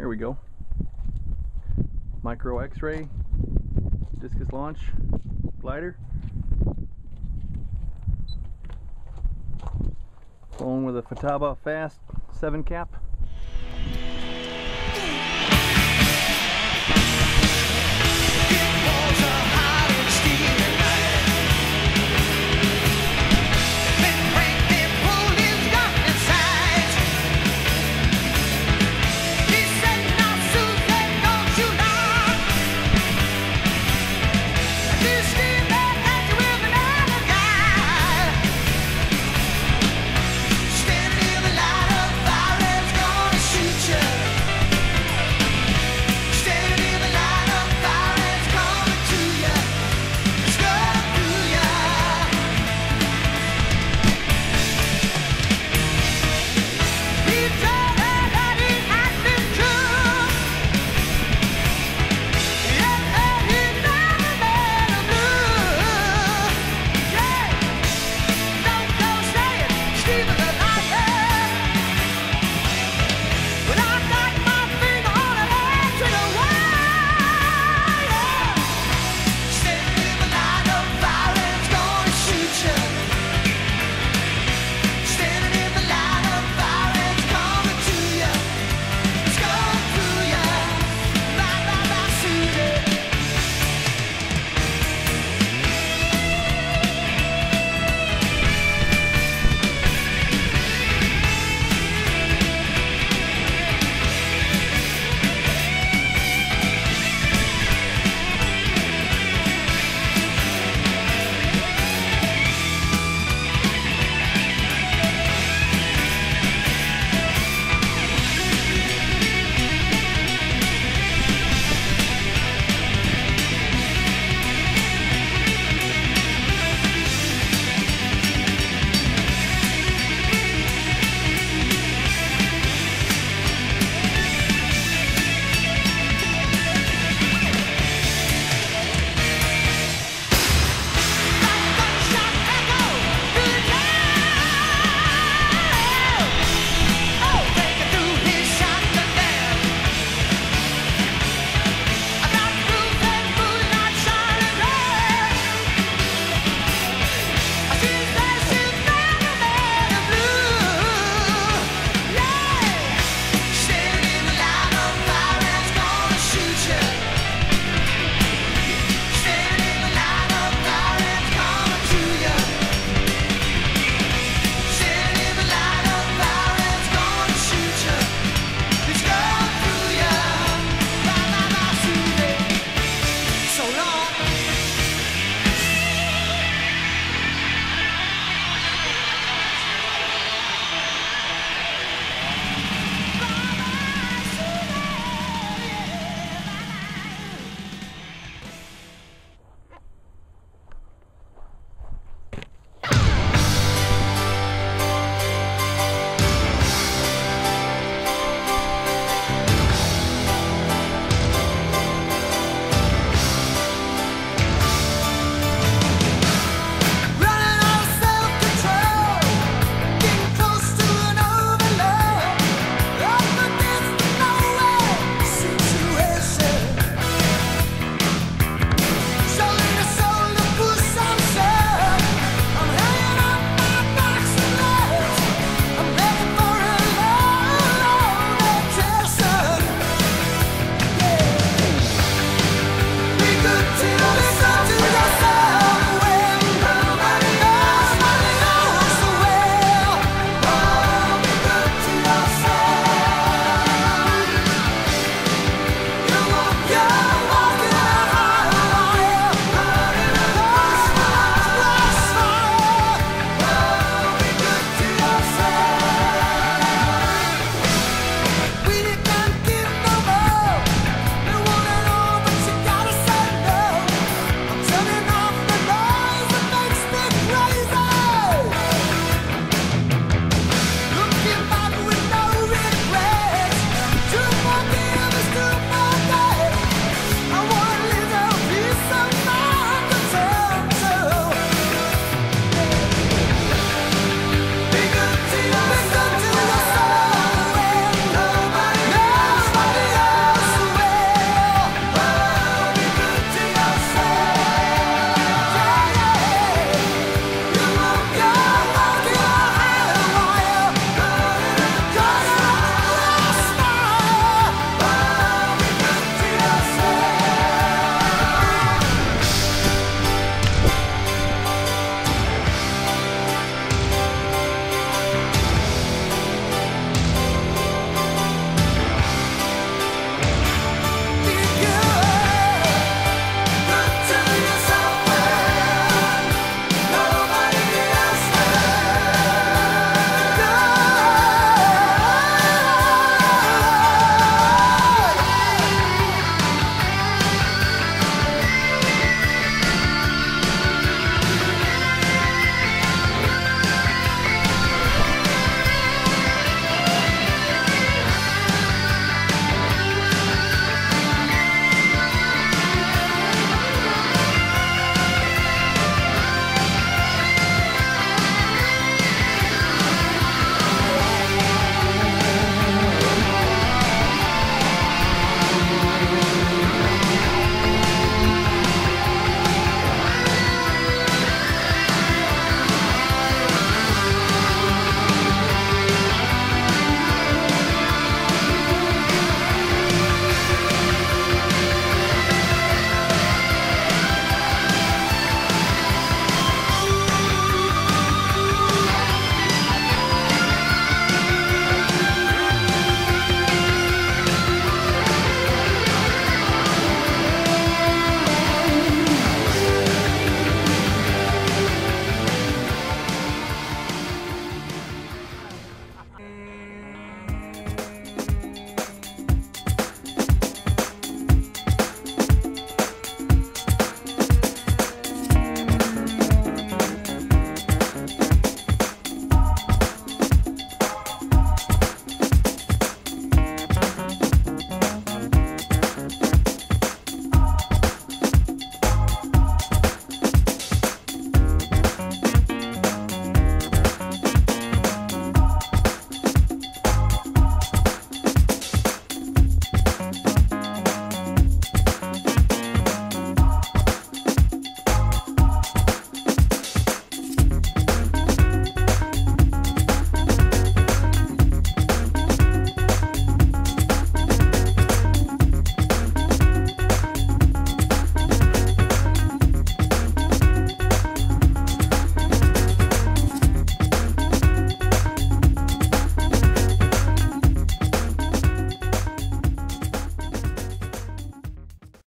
Here we go. Micro X-ray discus launch glider. Going with a Fataba Fast 7 cap.